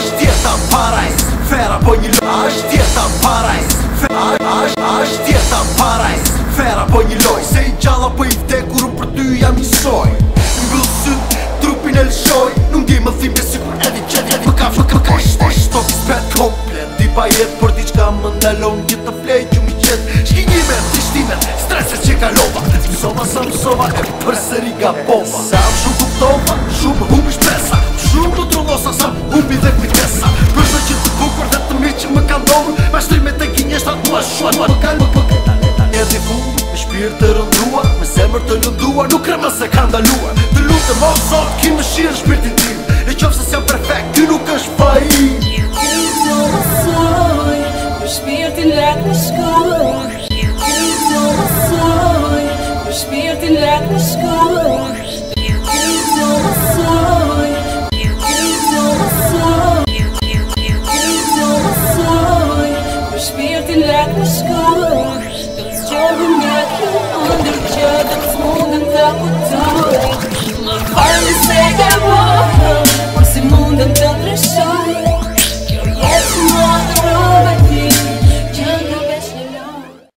është tjeta parajs Fera po një loj është tjeta parajs është tjeta parajs Fera po një loj Se i gjalla po i vdekur për ty jam i soj Në bëllë sënë trupin e lëshoj Nuk di më thime si kur edhi qedhi Për ka për ka për është është të kispet komplet ti pa jetë për di qka më ndalon Një të plej që mi qetë Shkinjime, tishtime, strese që ka lova Sova sa më sova e për sëri ga bova Sa më shumë kuptova, shumë humë shuar Më kalë më për këta leta E di fu, me shpirë të rënduar Me zemër të lënduar Nuk rëma se ka ndaluar Të lu të mojë sot, ki me shirë shpirtin tim E qovë se s'jam perfekt, ti nuk është pa i Këtë të rësoj, me shpirtin lak në shkoj Këtë të rësoj, me shpirtin lak në shkoj